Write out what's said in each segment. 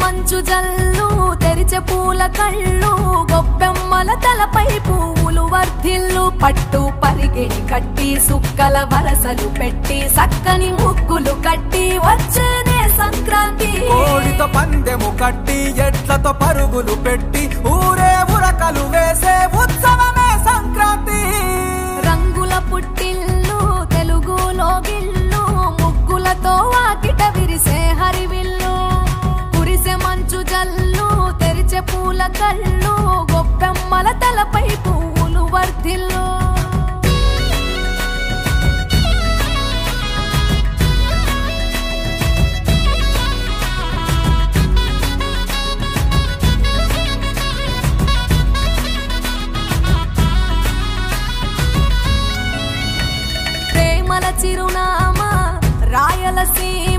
మంచు జల్లు తెరిచే పూల కళ్ళు గొప్పెమ్మల తలపై పువ్వులు వర్ధిల్లు పట్టు పరిగెడి కట్టి సుక్కల వరసలు పెట్టి సక్కని ముగ్గులు కట్టి వచ్చేనే సంక్రాంతి. కోడితో పందెము కట్టి ఎట్లతో పరుగులు పెట్టి కళ్ళు గొప్పెమ్మల తలపై పువ్వులు వర్ధిల్లు. ప్రేమల చిరునామా రాయలసీమ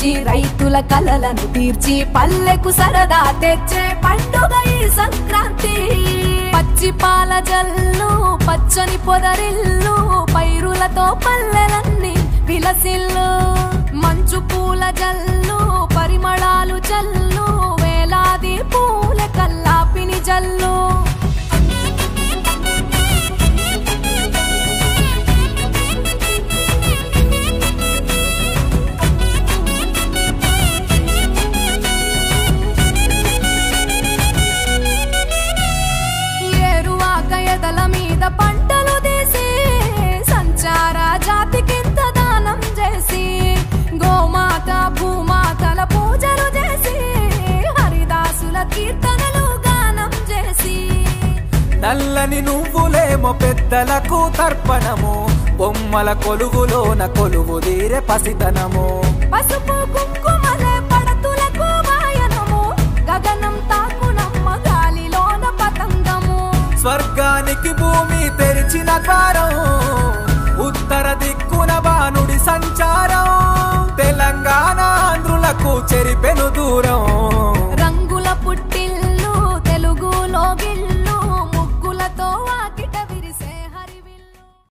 తీర్చి రైతుల కలలను తీర్చి పల్లెకు సరదా తెచ్చే పండుగ ఈ సంక్రాంతి. పచ్చి పాల జల్లు పచ్చని పొదరిల్లు పైరులతో పల్లెలన్నీ విలసిల్లు. మంచు పూల జల్లు నల్లని నువ్వులేమో పెద్దలకు తర్పణము. బొమ్మల కొలువులోన కొలువు తీరే పసితనము. పసుపు కుంకుమలే పడతులకు వాయనము. గగనం తాకునమ్మ గాలిలోన పతంగము. స్వర్గానికి భూమి తెరిచిన ద్వారం. ఉత్తర దిక్కున బానుడి సంచారం. తెలంగాణ ఆంధ్రులకు చెరిపెను దూరం.